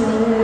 Oh.